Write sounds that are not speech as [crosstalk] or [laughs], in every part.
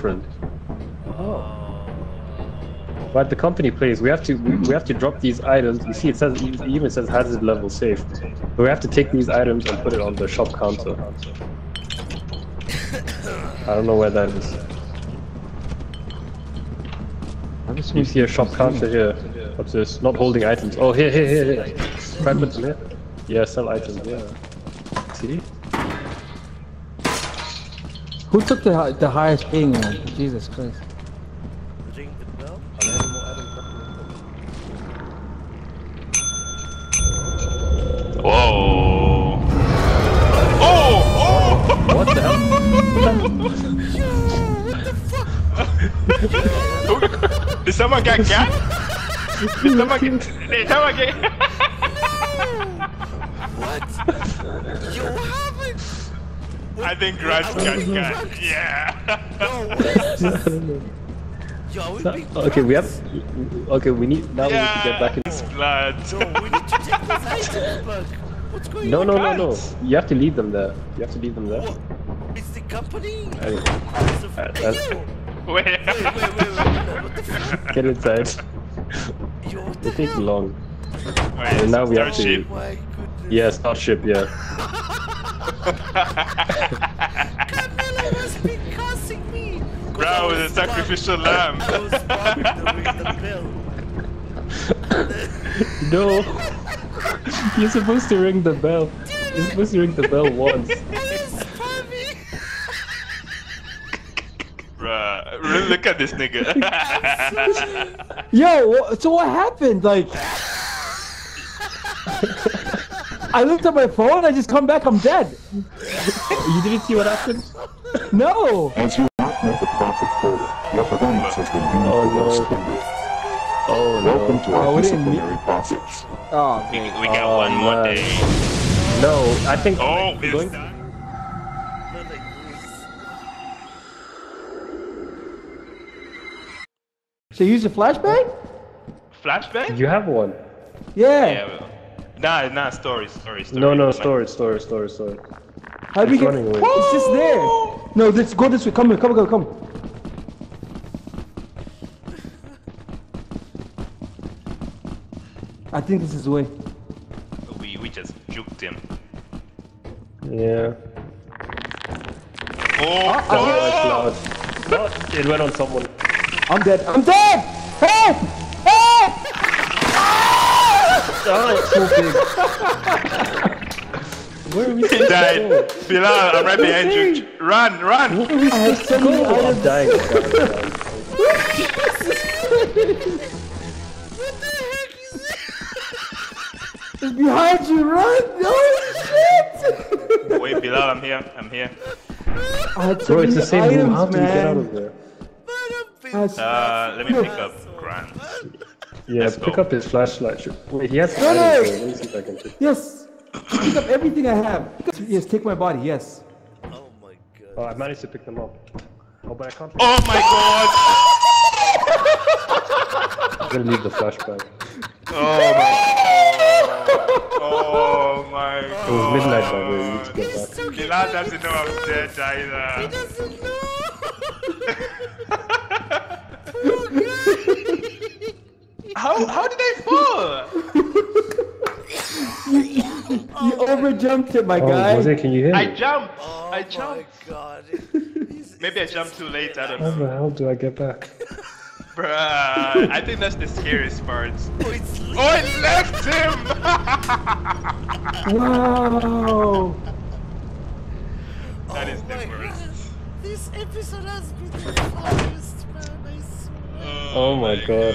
blueprint. But the company plays. We have to we, we have to drop these items. You see, it says it even says hazard level safe. But we have to take these items and put it on the shop counter. I don't know where that is. I just You see a shop counter here. What's this? Not holding items. Oh, here, here, here, here. Try put them here. Yeah, sell items. Yeah. See? Who took the the highest paying one? Jesus Christ. Ring the bell. Whoa. Oh, oh! What the hell? [laughs] Oh! Did someone get cat? Did someone get... Did someone get... What? You haven't. I think Grant got cat. Yeah. No, what is this? Yo, we being Okay, we have. Okay, we need now. We need to get back in. It's blood. No, we need to take these items back. What's going No, on? no, no, no. can't. You have to leave them there. You have to leave them there. What? It's the company? Hey, It's a- Uh, Hey, that's- Wait. Wait, wait, wait, wait, wait. What the fuck? Get inside. Yo, what the It takes hell? long. Wait, And now we have to- Starship? My. Yeah, start ship. Yeah. Camilla must be cussing me. Bro, I the was sacrificial bumping- lamb. I was bumping the ring bell. No. You're supposed to ring the bell. You're supposed to ring the bell once. [laughs] I was. Bruh, look at this nigga. [laughs] Yo, so what happened? Like, [laughs] I looked at my phone. I just come back. I'm dead. You didn't see what happened? No. As you have met the profit quota, your performance has been Oh, no. suspended. Oh Welcome no. to oh, our Oh, we didn't disciplinary process. Oh, we, we got Oh, one more man. day. No, I think. Oh, it's going- done. Not like this. So you use a flashbang? Flashback? You have one. Yeah. Yeah, well. Nah, nah, story, story, story. No, no, Like- storage, storage, storage, storage. How do we It's get? running away. It's just there. No, let's go this way. Come here. Come, come, come. I think this is the way. We, we just juked him. Yeah. Oh, Oh, it's loud. No, it went on someone. I'm dead. I'm dead. Hey! Oh, it's. Where are we he supposed to died. go? Bilal, I'm right behind you. Run, run! Where are we supposed to go? I'm dying. What the heck is this? It's behind you. Run! Oh shit! Wait, Bilal, I'm here. I'm here. I had so Bro, it's the same items, room. How do we get out man. of there? I had so- Uh, let me pick up Grant. Yeah, Let's pick go. up his flashlight. Wait, he has No, no. items, Let me see if I can pick. Yes. Pick up everything I have. Yes, take my body. Yes. Oh my god. Oh, I managed to pick them up. Oh, but I can't. Oh my god! I'm gonna leave the flashback. Oh my Oh my god. It was midnight by the way. We need to get back. Doesn't know I'm dead either. Doesn't know. How, how did I fall? You over jumped it, my Oh, guy. Jose, can you hear I me? jumped. Oh I my god. [laughs] Maybe I jumped too late. I don't How know. the hell do I get back? [laughs] Bruh, I think that's the scariest part. Oh, it's Oh, I left him! [laughs] Wow. that is oh the worst. God. This episode has been the funniest, man. I swear. Oh, oh my god.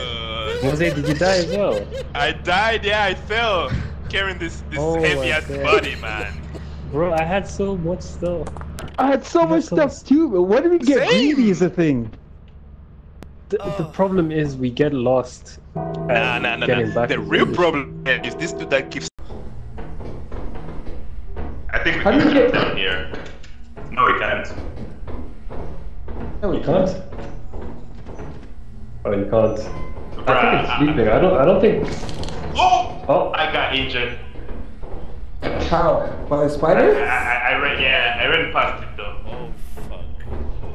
Jose, did you die as well? I died, yeah, I fell. Carrying this, this Oh heavy ass God. body, man. [laughs] Bro, I had so much stuff. I had so much so stuff too, but what did we get Same. greedy is the thing. The, the ah. problem is we get lost. Nah, nah, nah, getting nah. back The real the problem is this dude that keeps. I think we How can do get- down here. No, we can't. No, You can't? Oh, you can't. I think it's sleeping. I don't. I don't think. Oh! Oh, I got injured. How? By a I, spider? I, I ran, yeah, I ran past it though. Oh fuck.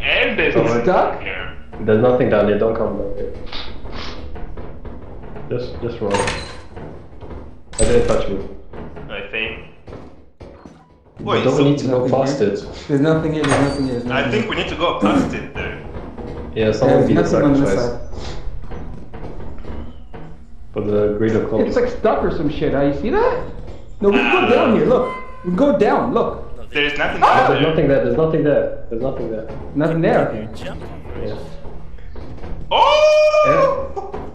And And there's Alright. Stuck? here. There's nothing down here. Don't come down here. Just, just run. I didn't touch me. I think. But Wait, don't so we need to go past here? it? There's nothing here. There's nothing here. There's I think here. we need to go past it though. Yeah, someone There's be the on this sacrifice side. For the greater cause. It's like stuck or some shit. Huh? You see that? No, we can go down here. Look, we can go down. Look, ah! There's nothing There's down there. nothing there. There's nothing there. There's nothing there. nothing there. Jump. Yeah. Oh!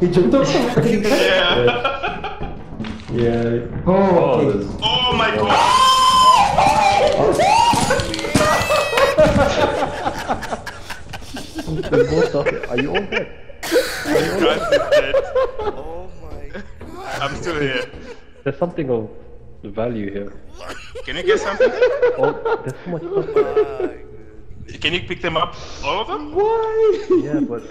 He jumped over. something. Yeah. Yeah. Oh, Oh, okay. oh, oh my oh. god! there's more stuff. Are you all dead? Oh my god. I'm still here. There's something of value here. Can you get something? Oh, there's so much stuff. Can you pick them up? All of them? Why? Yeah, but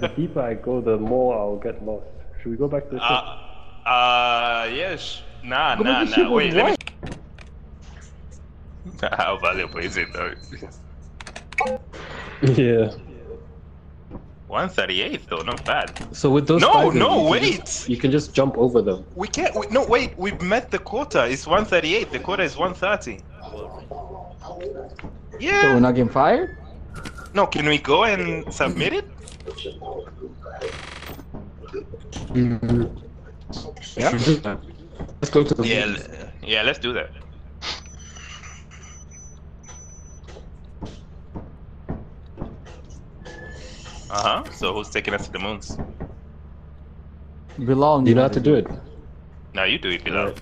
the deeper I go, the more I'll get lost. Should we go back to the ship? Uh, uh, yes. Nah, But nah, nah. Wait, let me. [laughs] How valuable is it though? [laughs] yeah. 138 though, not bad. So with those No, spiders, no, you can wait. just- you can just jump over them. We can't. We, no, wait. We've met the quota. It's 138. The quota is 130. Yeah. So Yeah. we're not getting fired? No, can we go and submit it? Mm-hmm. Yeah. [laughs] Let's go to the Yeah. Yeah. Let's do that. Uh huh. So who's taking us to the moons? Bilal, You know how to do it. Now you do it, below.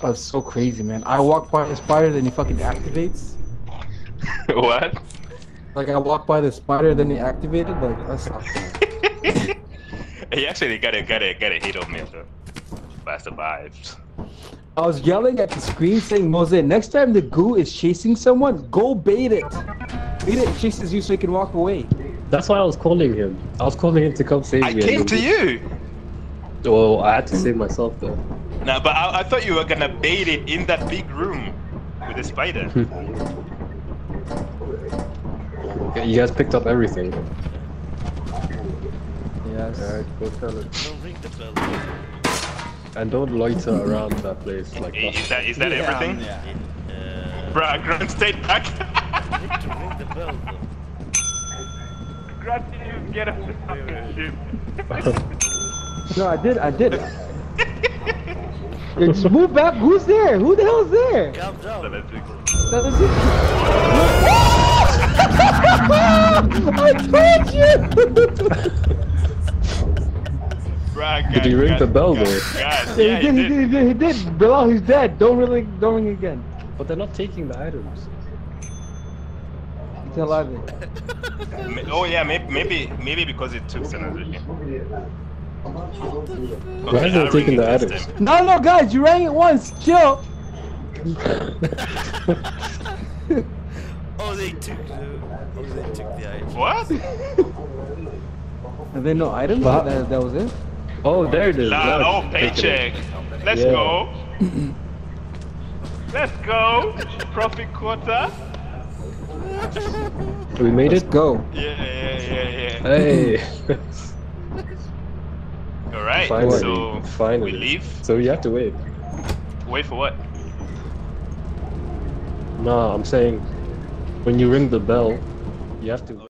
That's so crazy, man. I walk by the spider, then he fucking activates. [laughs] what? Like I walk by the spider, then he activated. Like that's not fair. he actually got a got a got a hit on me though. But I survived. I was yelling at the screen saying, Mose, next time the goo is chasing someone, go bait it. Bait it chases you so you can walk away. That's why I was calling him. I was calling him to come save I me. came to you. Well, I had to save myself though. No, but I, I thought you were gonna bait it in that big room with the spider. [laughs] Okay, you guys picked up everything. Yes. Alright, go tell it. Don't ring the bell. And don't loiter around that place like I- that. Is that is that everything? Uh, Bruh, Grant, stay back. [laughs] need to ring the bell though. Grant, you get off the fucking ship. No, I did. I did. [laughs] Yeah, just move back. Who's there? Who the hell is there? Calm down. That was it. I told you. Bruh, Did you ring the bell, though? God, Yeah, yeah, he, did, he did. He did. He did. Bilal, he's dead. Don't really. Don't ring again. But they're not taking the items. He's alive. Ma- Oh yeah, maybe maybe maybe because it took some energy. Why is it I'll taking the items? No, no, guys, you rang it once. Chill. [laughs] [laughs] Oh, they took the. Oh, they took the item. What? And then no items. What? That, that was it. Oh, there it is. La- Now oh, it's taking it. paycheck. Let's Yeah. go. [clears throat] Let's go. Profit quota. We made Let's it. go. Yeah, yeah, yeah, yeah. Hey. [laughs] All right. So Finally. we leave. So you have to wait. Wait for what? No, I'm saying when you ring the bell, you have to.